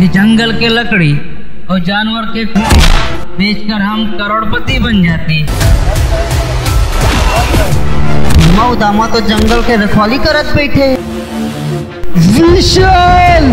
ये जंगल के लकड़ी और जानवर के खून बेचकर हम करोड़पति बन जाते दामा तो जंगल के रखवाली करत बैठे विशाल!